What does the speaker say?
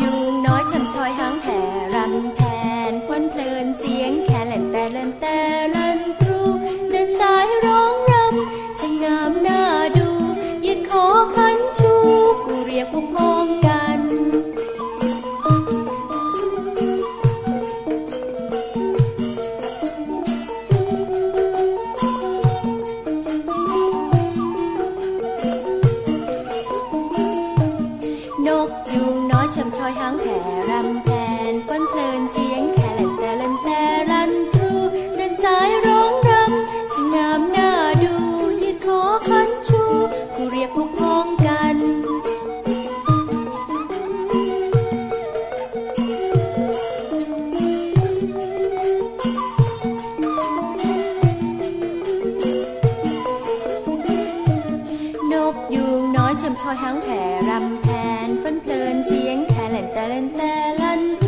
ยุงน้อยช่ำชอยหางแผ่รำแผนควันเพลินเสียงแค่แหลนแต่เล่นแต่ลันครูเดินสายร้องรำช่างามน่าดูยืดคอคันชูกูเรียกพวพ่ นกยุงน้อยเฉมชอยหางแผ่รำแผนก้นเพลินเสียงแยุงน้อยเชิมชอยหางแผ่รำแทนฟันเพลินเสียงแทนแหลนแต่แลนแต่ลัน